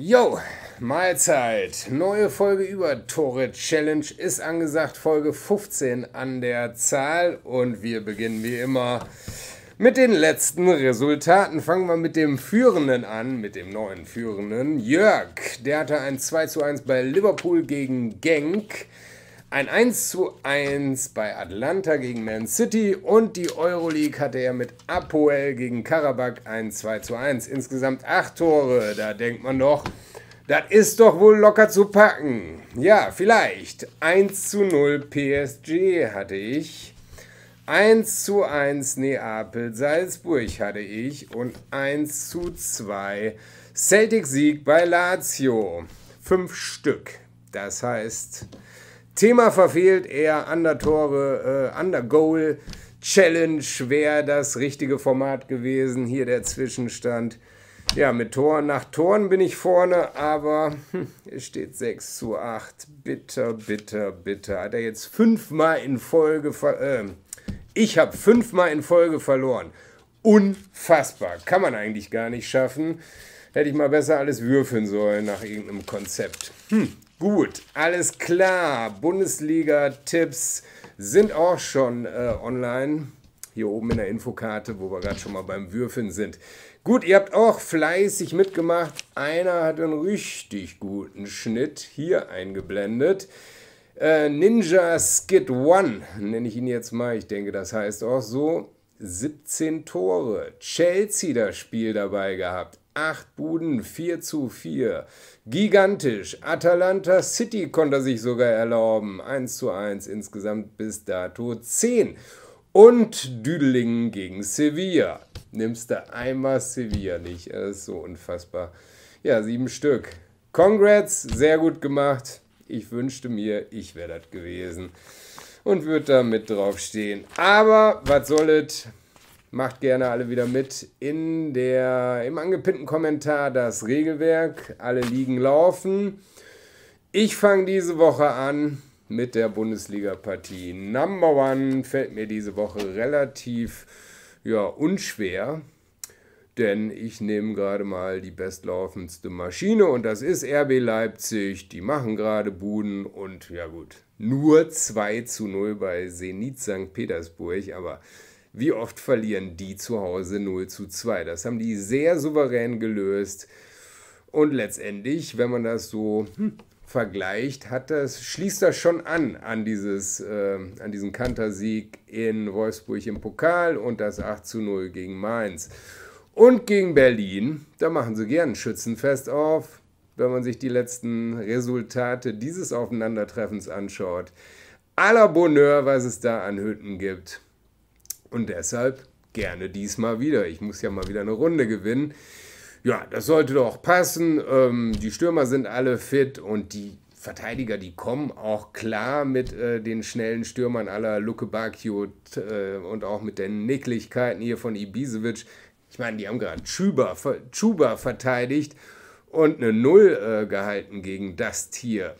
Jo, Mahlzeit. Neue Folge über Tore Challenge ist angesagt, Folge 15 an der Zahl und wir beginnen wie immer mit den letzten Resultaten. Fangen wir mit dem Führenden an, mit dem neuen Führenden. Jörg, der hatte ein 2 zu 1 bei Liverpool gegen Genk. Ein 1 zu 1 bei Atlanta gegen Man City und die Euroleague hatte er mit Apoel gegen Karabakh ein 2 zu 1. Insgesamt 8 Tore. Da denkt man doch, das ist doch wohl locker zu packen. Ja, vielleicht. 1 zu 0 PSG hatte ich. 1 zu 1 Neapel Salzburg hatte ich und 1 zu 2 Celtic Sieg bei Lazio. Fünf Stück. Das heißt, Thema verfehlt, eher Undertore, äh, Undergoal Challenge wäre das richtige Format gewesen. Hier der Zwischenstand. Ja, mit Toren nach Toren bin ich vorne, aber hm, es steht 6 zu 8. Bitter, bitter, bitter. Hat er jetzt fünfmal in Folge äh, Ich habe fünfmal in Folge verloren. Unfassbar. Kann man eigentlich gar nicht schaffen. Hätte ich mal besser alles würfeln sollen nach irgendeinem Konzept. Hm, Gut, alles klar. Bundesliga-Tipps sind auch schon äh, online. Hier oben in der Infokarte, wo wir gerade schon mal beim Würfeln sind. Gut, ihr habt auch fleißig mitgemacht. Einer hat einen richtig guten Schnitt hier eingeblendet. Äh, Ninja Skid One nenne ich ihn jetzt mal. Ich denke, das heißt auch so. 17 Tore. Chelsea das Spiel dabei gehabt. 8 Buden, 4 zu 4. Gigantisch. Atalanta City konnte sich sogar erlauben. 1 zu 1 insgesamt bis dato 10. Und Düdelingen gegen Sevilla. Nimmst du einmal Sevilla nicht. Das ist so unfassbar. Ja, sieben Stück. Congrats, sehr gut gemacht. Ich wünschte mir, ich wäre das gewesen. Und würde da mit draufstehen. Aber was soll es? Macht gerne alle wieder mit in der, im angepinnten Kommentar das Regelwerk. Alle Ligen laufen. Ich fange diese Woche an mit der Bundesliga-Partie. Number One fällt mir diese Woche relativ ja, unschwer, denn ich nehme gerade mal die bestlaufendste Maschine und das ist RB Leipzig. Die machen gerade Buden und ja gut, nur 2 zu 0 bei Zenit St. Petersburg, aber wie oft verlieren die zu Hause 0 zu 2? Das haben die sehr souverän gelöst. Und letztendlich, wenn man das so hm, vergleicht, hat das, schließt das schon an an, dieses, äh, an diesen Kantersieg in Wolfsburg im Pokal und das 8 zu 0 gegen Mainz. Und gegen Berlin, da machen sie gern Schützenfest auf, wenn man sich die letzten Resultate dieses Aufeinandertreffens anschaut. À la Bonheur, was es da an Hütten gibt. Und deshalb gerne diesmal wieder. Ich muss ja mal wieder eine Runde gewinnen. Ja, das sollte doch passen. Ähm, die Stürmer sind alle fit und die Verteidiger, die kommen auch klar mit äh, den schnellen Stürmern aller Luke Bakio äh, und auch mit den Nicklichkeiten hier von Ibisevic. Ich meine, die haben gerade Chuba, Chuba verteidigt und eine Null äh, gehalten gegen das Tier.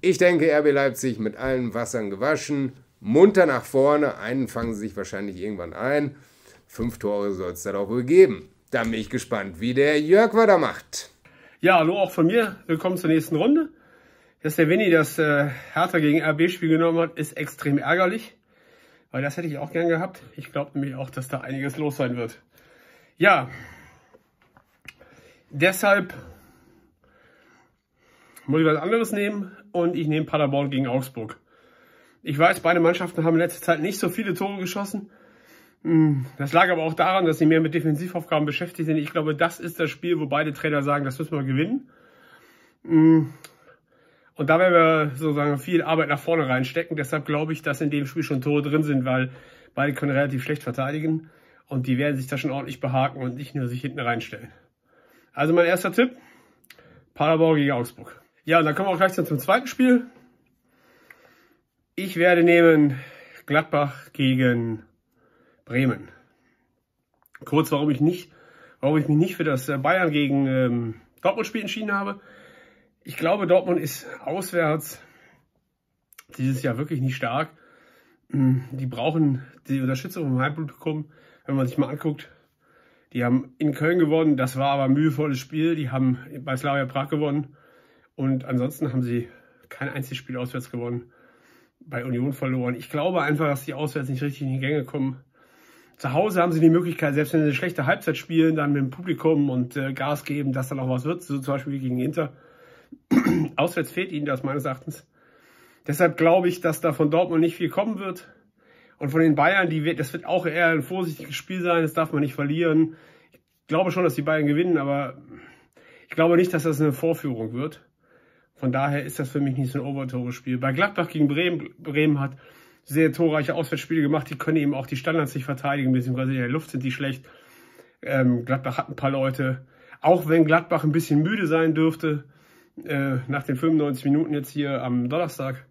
Ich denke, RB Leipzig mit allen Wassern gewaschen munter nach vorne. Einen fangen sie sich wahrscheinlich irgendwann ein. Fünf Tore soll es da doch wohl geben. Da bin ich gespannt, wie der Jörg weitermacht. Ja, hallo auch von mir. Willkommen zur nächsten Runde. Dass der Winnie das äh, Hertha gegen RB-Spiel genommen hat, ist extrem ärgerlich. Weil das hätte ich auch gern gehabt. Ich glaube nämlich auch, dass da einiges los sein wird. Ja, deshalb muss ich was anderes nehmen und ich nehme Paderborn gegen Augsburg. Ich weiß, beide Mannschaften haben in letzter Zeit nicht so viele Tore geschossen. Hm, das lag aber auch daran, dass sie mehr mit Defensivaufgaben beschäftigt sind. Ich glaube, das ist das Spiel, wo beide Trainer sagen, das müssen wir gewinnen. Hm, und da werden wir sozusagen viel Arbeit nach vorne reinstecken. Deshalb glaube ich, dass in dem Spiel schon Tore drin sind, weil beide können relativ schlecht verteidigen. Und die werden sich da schon ordentlich behaken und nicht nur sich hinten reinstellen. Also mein erster Tipp, Paderborn gegen Augsburg. Ja, und dann kommen wir auch gleich zum zweiten Spiel. Ich werde nehmen Gladbach gegen Bremen. Kurz, warum ich nicht, warum ich mich nicht für das äh, Bayern gegen ähm, Dortmund-Spiel entschieden habe. Ich glaube, Dortmund ist auswärts dieses Jahr wirklich nicht stark. Hm, die brauchen die Unterstützung vom Heimpublikum, wenn man sich mal anguckt. Die haben in Köln gewonnen, das war aber ein mühevolles Spiel. Die haben bei Slavia Prag gewonnen und ansonsten haben sie kein einziges Spiel auswärts gewonnen. Bei Union verloren. Ich glaube einfach, dass die auswärts nicht richtig in die Gänge kommen. Zu Hause haben sie die Möglichkeit, selbst wenn sie eine schlechte Halbzeit spielen, dann mit dem Publikum und äh, Gas geben, dass dann auch was wird, so zum Beispiel gegen Inter. Auswärts fehlt ihnen das meines Erachtens. Deshalb glaube ich, dass da von Dortmund nicht viel kommen wird. Und von den Bayern, die, das wird auch eher ein vorsichtiges Spiel sein, das darf man nicht verlieren. Ich glaube schon, dass die Bayern gewinnen, aber ich glaube nicht, dass das eine Vorführung wird. Von daher ist das für mich nicht so ein Overtore-Spiel. Bei Gladbach gegen Bremen, Bremen hat sehr torreiche Auswärtsspiele gemacht. Die können eben auch die Standards nicht verteidigen, beziehungsweise in der Luft sind die schlecht. Ähm, Gladbach hat ein paar Leute. Auch wenn Gladbach ein bisschen müde sein dürfte, äh, nach den 95 Minuten jetzt hier am Donnerstag.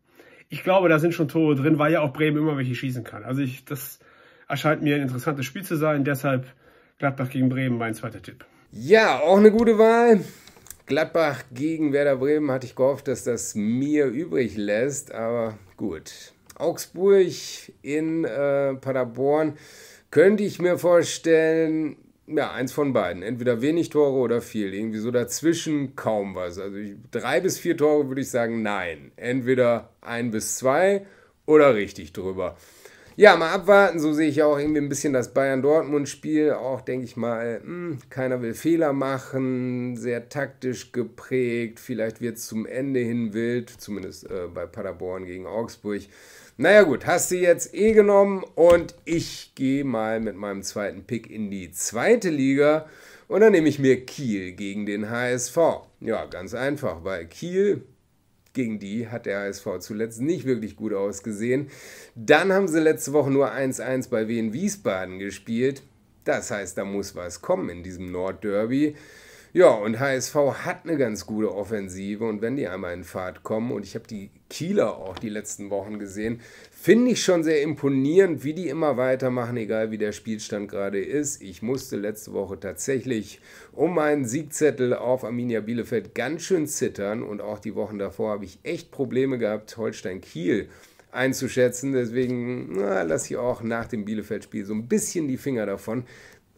Ich glaube, da sind schon Tore drin, weil ja auch Bremen immer welche schießen kann. Also ich, das erscheint mir ein interessantes Spiel zu sein. Deshalb Gladbach gegen Bremen, mein zweiter Tipp. Ja, auch eine gute Wahl. Gladbach gegen Werder Bremen hatte ich gehofft, dass das mir übrig lässt, aber gut. Augsburg in äh, Paderborn könnte ich mir vorstellen, ja, eins von beiden. Entweder wenig Tore oder viel. Irgendwie so dazwischen kaum was. Also ich, drei bis vier Tore würde ich sagen, nein. Entweder ein bis zwei oder richtig drüber. Ja, mal abwarten. So sehe ich auch irgendwie ein bisschen das Bayern-Dortmund-Spiel. Auch denke ich mal, mh, hm, keiner will Fehler machen. Sehr taktisch geprägt. Vielleicht wird es zum Ende hin wild. Zumindest äh, bei Paderborn gegen Augsburg. Naja, gut, hast du jetzt eh genommen. Und ich gehe mal mit meinem zweiten Pick in die zweite Liga. Und dann nehme ich mir Kiel gegen den HSV. Ja, ganz einfach, weil Kiel gegen die hat der HSV zuletzt nicht wirklich gut ausgesehen. Dann haben sie letzte Woche nur 1-1 bei Wien Wiesbaden gespielt. Das heißt, da muss was kommen in diesem Nordderby. Ja, und HSV hat eine ganz gute Offensive und wenn die einmal in Fahrt kommen, und ich habe die Kieler auch die letzten Wochen gesehen, finde ich schon sehr imponierend, wie die immer weitermachen, egal wie der Spielstand gerade ist. Ich musste letzte Woche tatsächlich um meinen Siegzettel auf Arminia Bielefeld ganz schön zittern und auch die Wochen davor habe ich echt Probleme gehabt, Holstein Kiel einzuschätzen. Deswegen lasse ich auch nach dem Bielefeld-Spiel so ein bisschen die Finger davon.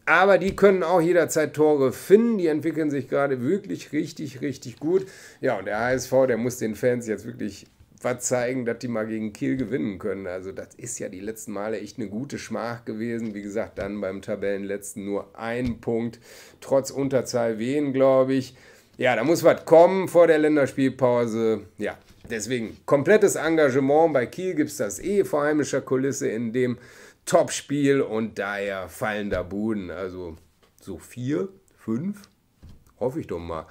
Aber die können auch jederzeit Tore finden. Die entwickeln sich gerade wirklich richtig, richtig gut. Ja, und der HSV, der muss den Fans jetzt wirklich was zeigen, dass die mal gegen Kiel gewinnen können. Also das ist ja die letzten Male echt eine gute Schmach gewesen. Wie gesagt, dann beim Tabellenletzten nur ein Punkt, trotz Unterzahl Wien, glaube ich. Ja, da muss was kommen vor der Länderspielpause. Ja, deswegen komplettes Engagement. Bei Kiel gibt es das eh vor heimischer Kulisse in dem Topspiel und daher fallen da Buden. Also so vier, fünf, hoffe ich doch mal.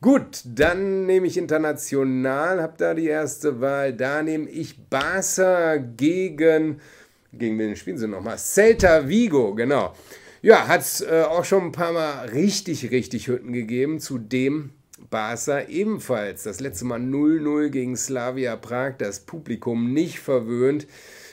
Gut, dann nehme ich international, habe da die erste Wahl. Da nehme ich Barca gegen, gegen wen spielen sie nochmal? Celta Vigo, genau. Ja, hat es äh, auch schon ein paar Mal richtig, richtig Hütten gegeben. Zudem Barca ebenfalls. Das letzte Mal 0-0 gegen Slavia Prag, das Publikum nicht verwöhnt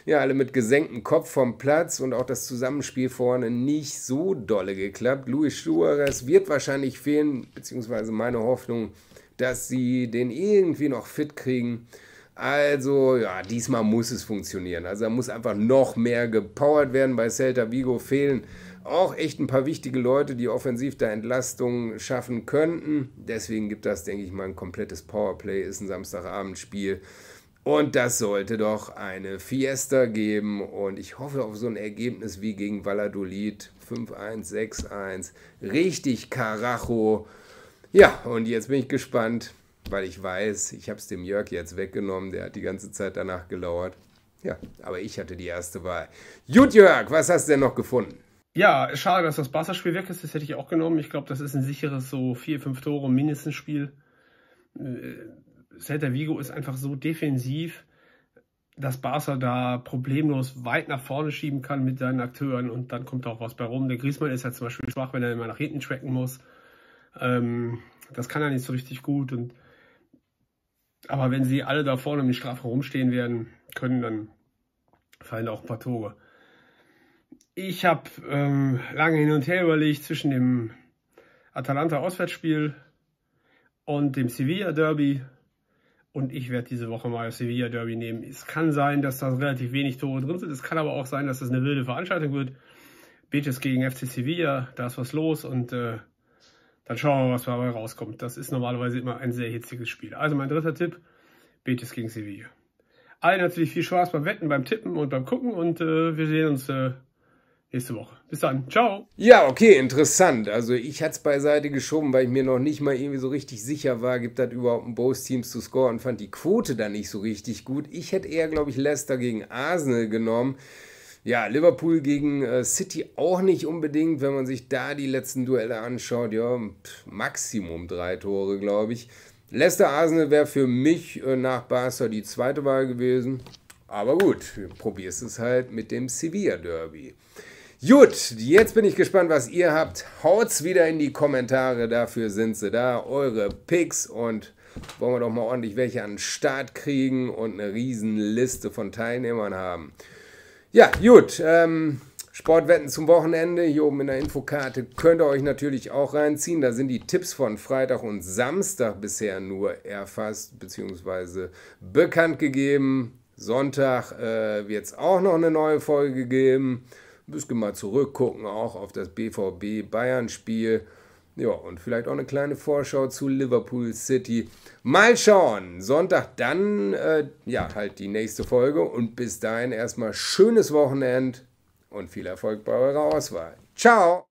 ja, alle mit gesenktem Kopf vom Platz und auch das Zusammenspiel vorne nicht so dolle geklappt. Luis Suarez wird wahrscheinlich fehlen, beziehungsweise meine Hoffnung, dass sie den irgendwie noch fit kriegen. Also, ja, diesmal muss es funktionieren. Also, da muss einfach noch mehr gepowert werden. Bei Celta Vigo fehlen auch echt ein paar wichtige Leute, die offensiv da Entlastung schaffen könnten. Deswegen gibt das, denke ich mal, ein komplettes Powerplay. Ist ein Samstagabendspiel. Und das sollte doch eine Fiesta geben. Und ich hoffe auf so ein Ergebnis wie gegen Valladolid. 5-1, 6-1. Richtig Karacho. Ja, und jetzt bin ich gespannt, weil ich weiß, ich habe es dem Jörg jetzt weggenommen. Der hat die ganze Zeit danach gelauert. Ja, aber ich hatte die erste Wahl. Gut, Jörg, was hast du denn noch gefunden? Ja, schade, dass das Barca-Spiel weg ist. Das hätte ich auch genommen. Ich glaube, das ist ein sicheres so 4-5 Tore mindestens Spiel äh, Celta Vigo ist einfach so defensiv, dass Barca da problemlos weit nach vorne schieben kann mit seinen Akteuren und dann kommt auch was bei rum. Der Griezmann ist halt zum Beispiel schwach, wenn er immer nach hinten tracken muss. Ähm, das kann er nicht so richtig gut. Und, aber wenn sie alle da vorne im Strafraum rumstehen werden können, dann fallen auch ein paar Tore. Ich habe ähm, lange hin und her überlegt zwischen dem Atalanta-Auswärtsspiel und dem Sevilla-Derby. Und ich werde diese Woche mal Sevilla Derby nehmen. Es kann sein, dass da relativ wenig Tore drin sind. Es kann aber auch sein, dass das eine wilde Veranstaltung wird. Betis gegen FC Sevilla, da ist was los und äh, dann schauen wir mal, was dabei rauskommt. Das ist normalerweise immer ein sehr hitziges Spiel. Also mein dritter Tipp, Betis gegen Sevilla. Allen natürlich viel Spaß beim Wetten, beim Tippen und beim Gucken und äh, wir sehen uns äh, nächste Woche. Bis dann. Ciao. Ja, okay, interessant. Also ich hatte es beiseite geschoben, weil ich mir noch nicht mal irgendwie so richtig sicher war, gibt das überhaupt ein Both Teams zu score und fand die Quote dann nicht so richtig gut. Ich hätte eher, glaube ich, Leicester gegen Arsenal genommen. Ja, Liverpool gegen äh, City auch nicht unbedingt, wenn man sich da die letzten Duelle anschaut. Ja, Maximum drei Tore, glaube ich. Leicester Arsenal wäre für mich äh, nach Barca die zweite Wahl gewesen. Aber gut, probierst es halt mit dem Sevilla Derby. Gut, jetzt bin ich gespannt, was ihr habt. Haut's wieder in die Kommentare, dafür sind sie da. Eure Picks und wollen wir doch mal ordentlich welche an den Start kriegen und eine riesen Liste von Teilnehmern haben. Ja, gut. Ähm, Sportwetten zum Wochenende. Hier oben in der Infokarte könnt ihr euch natürlich auch reinziehen. Da sind die Tipps von Freitag und Samstag bisher nur erfasst bzw. bekannt gegeben. Sonntag äh, wird es auch noch eine neue Folge geben. Müsst ihr mal zurückgucken, auch auf das BVB Bayern-Spiel. Ja, und vielleicht auch eine kleine Vorschau zu Liverpool City. Mal schauen. Sonntag dann, äh, ja, halt die nächste Folge. Und bis dahin erstmal schönes Wochenende und viel Erfolg bei eurer Auswahl. Ciao!